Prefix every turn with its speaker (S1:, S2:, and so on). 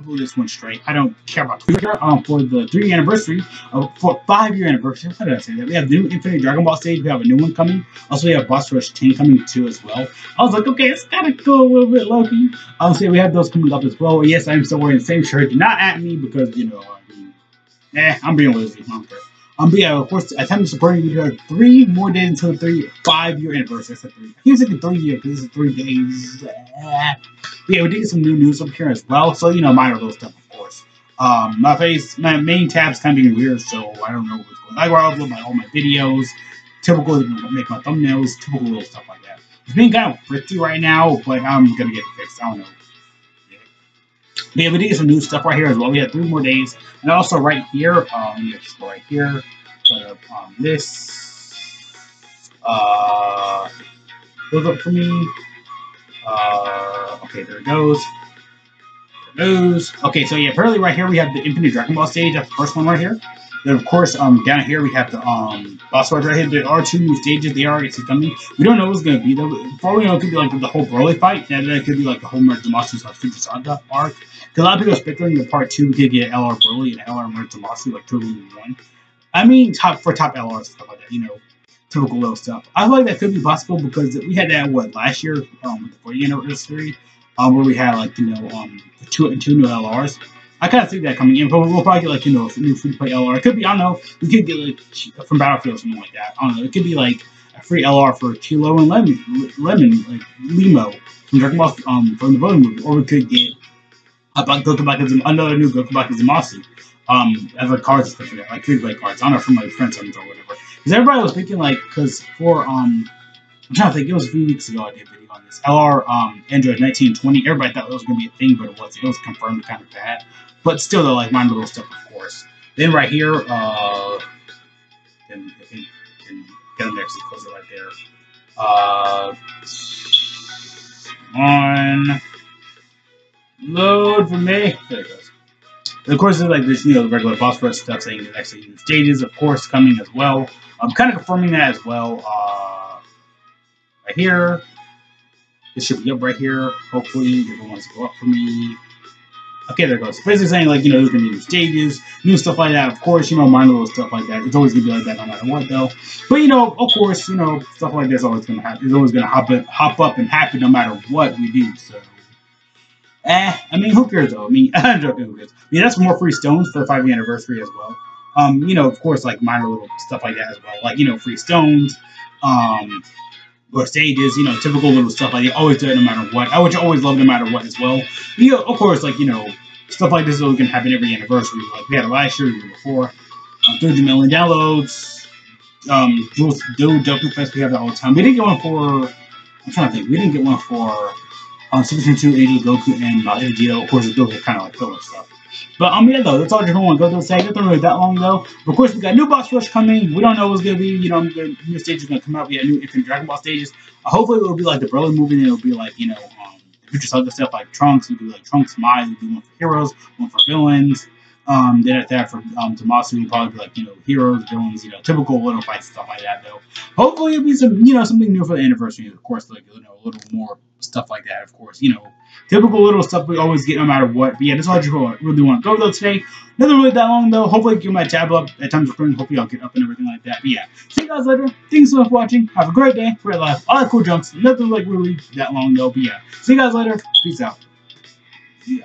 S1: upload this one straight. I don't care about Twitter. Um, for the three anniversary, uh, for five year anniversary. How did I say that? We have new Infinite Dragon Ball stage. We have a new one coming. Also, we have Boss Rush 10 coming too as well. I was like, okay, it's gotta go a little bit, Loki. I'll say we have those coming up as well. Yes, I'm still wearing the same shirt. Not at me because you know, I mean, eh, I'm being lazy. I. Um, but yeah, of course, at time of supporting, we have three more days until the three five year anniversary. I said three. He was thinking three year because is three days. Yeah, we did get some new news up here as well. So you know, minor little stuff, of course. Um, my face, my main tab's kind of being weird, so I don't know what's going on. I upload my all my videos, typical make my thumbnails, typical little stuff like that. It's being kind of pretty right now, but I'm gonna get it fixed. I don't know. Yeah, we did get some new stuff right here as well. We had three more days. And also right here, um, just go right here. Up um, this. Uh, goes up for me. Uh, okay, there it goes. There it goes. Okay, so yeah, apparently right here we have the Infinite Dragon Ball stage. That's the first one right here. Then of course, um, down here we have the um boss fight right here. There are two new stages. They are it's coming. We don't know what's gonna be though. We know, it could be like the whole Broly fight, then it could be like the whole Merge Zamasu slash Future Saga arc. Because a lot of people are speculating that part two we could get LR Broly and LR Merge Zamasu like two in one. I mean, top for top LRs and stuff like that. You know, typical low stuff. I feel like that could be possible because we had that what last year um with the 40 anniversary, um where we had like you know um two two new LRs. I kind of see that coming in, but we'll probably get like you know a new free play LR. It could be I don't know. We could get like from Battlefield or something like that. I don't know. It could be like a free LR for Kilo and Lemon, Lemon like Limo from Dragon Ball um from the Broly movie, or we could get about Goku Black another new Goku Black Zamasu. Um, as like cards and like that, like free play cards. I don't know from my friends or whatever. Because everybody was thinking like, because for um, I'm trying to think. It was a few weeks ago I did a video on this. LR um Android 1920. Everybody thought it was gonna be a thing, but it wasn't. It was confirmed kind of bad. But still, though, like minor little stuff, of course. Then right here, uh, can, can, can get them actually close it right there. Uh, on load for me. There it goes. And of course, there's like this, you know, regular boss rush stuff saying the next in stages, of course, coming as well. I'm kind of confirming that as well. Uh, right here. This should be up right here. Hopefully, everyone's go up for me. Okay, there goes. Basically saying like, you know, there's gonna be new stages, new stuff like that. Of course, you know, minor little stuff like that. It's always gonna be like that no matter what though. But you know, of course, you know, stuff like this always gonna happen. It's always gonna hop up, hop up and happen no matter what we do. So Eh, I mean, who cares though? I mean, I'm joking, who cares? I mean, that's more free stones for the five year anniversary as well. Um, you know, of course, like minor little stuff like that as well. Like, you know, free stones, um, or stages, you know, typical little stuff like they always do it no matter what. I would always love no matter what as well. You know, of course, like, you know, stuff like this is always to happen every anniversary. Like, we had last year, the year before. Um, 30 million downloads. Um, do, do Dokkan Fest, we have that all the time. We didn't get one for, I'm trying to think, we didn't get one for um, Super Saiyan 2, Angel Goku, and uh, Vegeta. Of course, those are kind of like filler stuff. But um, yeah, though, that's all I just want to go through. Say, nothing really that long though. But of course, we got new boss rush coming. We don't know what's gonna be. You know, new stages gonna come out. We got new Infinite Dragon Ball stages. Uh, hopefully, it'll be like the Broly movie. And it'll be like you know, um, future saga stuff like Trunks. We'll do like Trunks, Mai. We'll do one for heroes, one for villains. Um, then after that for um, Zamasu, we'll probably be like, you know, heroes, villains, you know, typical little fights and stuff like that, though. Hopefully it'll be some, you know, something new for the anniversary, of course, like, you know, a little more stuff like that, of course, you know, typical little stuff we always get no matter what. But yeah, that's all I really want to go though today. Nothing really that long though. Hopefully, get my tab up at times of recording. Hopefully, I'll get up and everything like that. But yeah, see you guys later. Thanks so much for watching. Have a great day. Great life. All that cool junks. Nothing like really that long though. But yeah, see you guys later. Peace out. Yeah.